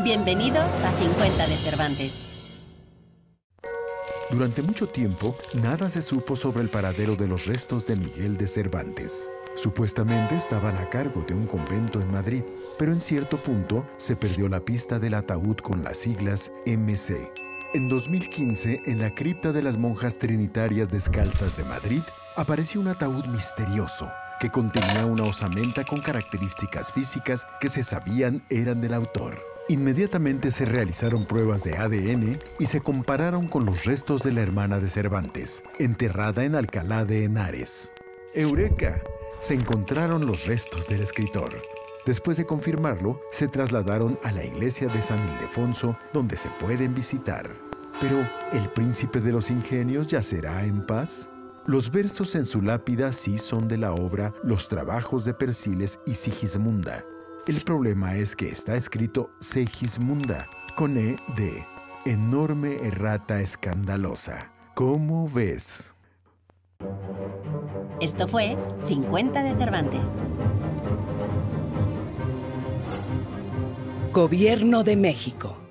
Bienvenidos a 50 de Cervantes. Durante mucho tiempo, nada se supo sobre el paradero de los restos de Miguel de Cervantes. Supuestamente estaban a cargo de un convento en Madrid, pero en cierto punto se perdió la pista del ataúd con las siglas MC. En 2015, en la cripta de las monjas trinitarias descalzas de Madrid, apareció un ataúd misterioso que contenía una osamenta con características físicas que se sabían eran del autor. Inmediatamente se realizaron pruebas de ADN y se compararon con los restos de la hermana de Cervantes, enterrada en Alcalá de Henares. ¡Eureka! Se encontraron los restos del escritor. Después de confirmarlo, se trasladaron a la iglesia de San Ildefonso, donde se pueden visitar. Pero, ¿el príncipe de los ingenios yacerá en paz? Los versos en su lápida sí son de la obra Los trabajos de Persiles y Sigismunda. El problema es que está escrito Segismunda, con E de enorme errata escandalosa. ¿Cómo ves? Esto fue 50 de Cervantes. Gobierno de México.